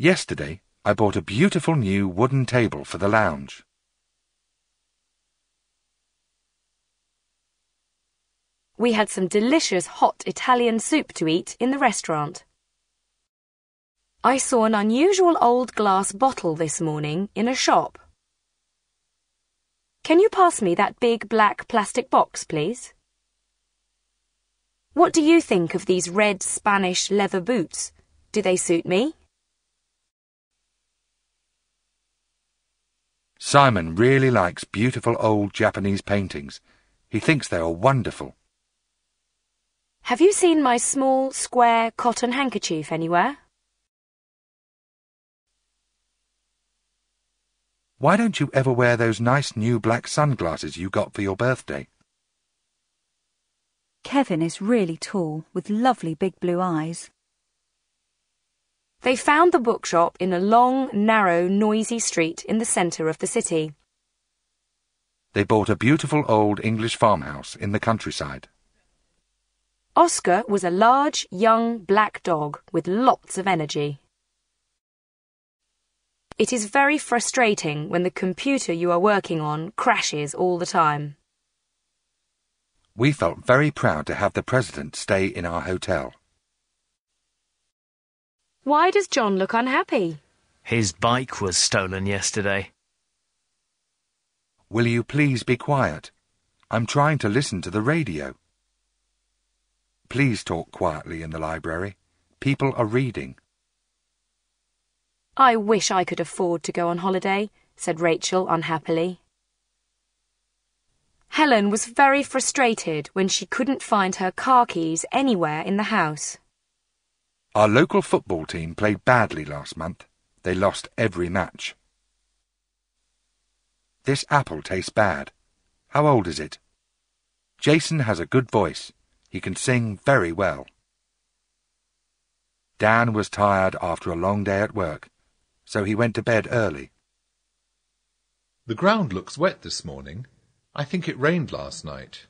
Yesterday, I bought a beautiful new wooden table for the lounge. We had some delicious hot Italian soup to eat in the restaurant. I saw an unusual old glass bottle this morning in a shop. Can you pass me that big black plastic box, please? What do you think of these red Spanish leather boots? Do they suit me? Simon really likes beautiful old Japanese paintings. He thinks they are wonderful. Have you seen my small, square cotton handkerchief anywhere? Why don't you ever wear those nice new black sunglasses you got for your birthday? Kevin is really tall, with lovely big blue eyes. They found the bookshop in a long, narrow, noisy street in the centre of the city. They bought a beautiful old English farmhouse in the countryside. Oscar was a large, young, black dog with lots of energy. It is very frustrating when the computer you are working on crashes all the time. We felt very proud to have the President stay in our hotel. Why does John look unhappy? His bike was stolen yesterday. Will you please be quiet? I'm trying to listen to the radio. Please talk quietly in the library. People are reading. I wish I could afford to go on holiday, said Rachel unhappily. Helen was very frustrated when she couldn't find her car keys anywhere in the house. Our local football team played badly last month. They lost every match. This apple tastes bad. How old is it? Jason has a good voice. He can sing very well. Dan was tired after a long day at work, so he went to bed early. The ground looks wet this morning. I think it rained last night.